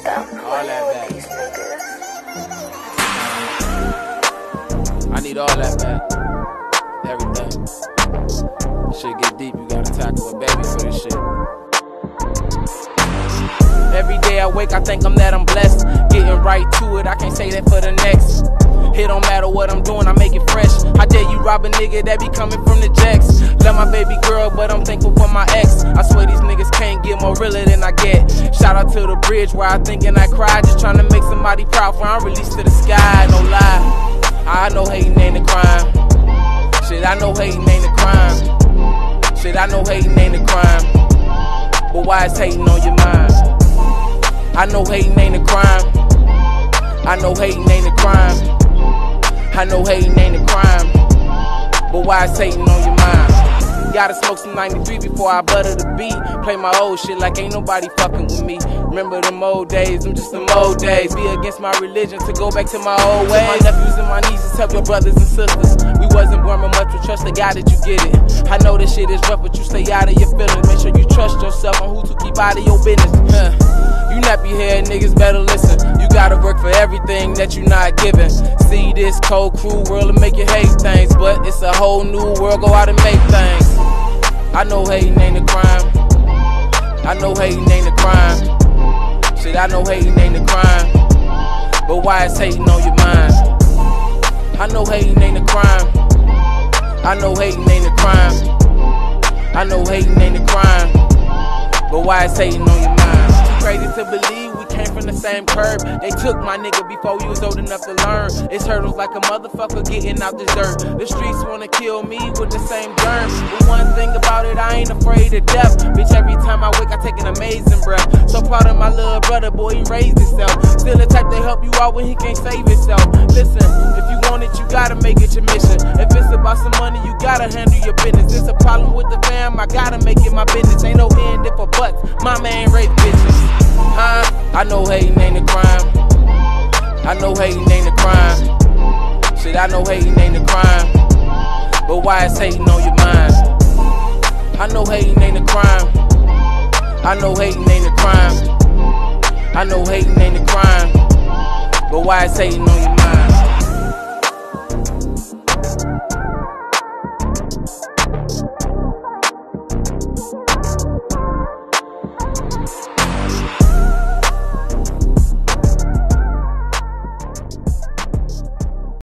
Stop playing with these niggas. I need all that back. Everything. Shit get deep, you gotta tackle a baby for this shit. Every day I wake, I think I'm that I'm blessed. Getting right to it, I can't say that for the next. It don't matter what I'm doing, I make it fresh. I dare you rob a nigga that be coming from the jacks? Love my baby girl, but I'm thankful for my ex. I swear these niggas can't get more realer than I get. Shout out to the bridge where I think and I cry. Just trying to make somebody proud for I'm released to the sky, no lie. I know hating ain't a crime. Shit, I know hating ain't a crime. Shit, I know hating ain't a crime. But why is hating on your mind? I know hating ain't a crime. I know hating ain't a crime. I know hating ain't a crime. But why is hating on your mind? Gotta smoke some 93 before I butter the beat. Play my old shit like ain't nobody fucking with me. Remember them old days, them just them old days. Be against my religion to go back to my old ways. My nephews and my nieces help your brothers and sisters. We wasn't born with much, but trust the God that you get it. I know this shit is rough, but you stay out of your feelings. Make sure you trust yourself on who to keep out of your business. Huh. You nappy head niggas better listen. You gotta work for everything that you not given. See this cold, cruel world and make you hate things. But it's a whole new world, go out and make things. I know hating ain't a crime. I know hating ain't a crime. Shit, I know hating ain't a crime. But why is hating on your mind? I know hating ain't a crime. I know hating ain't a crime. I know hating ain't a crime. But why is hating on your mind? Crazy to believe we came from the same curb. They took my nigga before we was old enough to learn. It's hurdles like a motherfucker getting out the dirt. The streets wanna kill me with the same germs. But one thing about it, I ain't afraid of death. Bitch, every time I wake, I take an amazing breath. So proud of my little brother, boy, he raised himself. Still the type to help you out when he can't save himself. Listen, if you want it, you gotta make it your mission. If it's about some money, you gotta handle your business. It's a problem with the fam, I gotta make it my business. Ain't no end if a buts. My man raised bitches. Huh? I know hating ain't a crime. I know hating ain't a crime. Shit, I know hating ain't a crime. But why is hating on your mind? I know hating ain't a crime. I know hating ain't a crime. I know hating ain't a crime. But why is hating on your mind?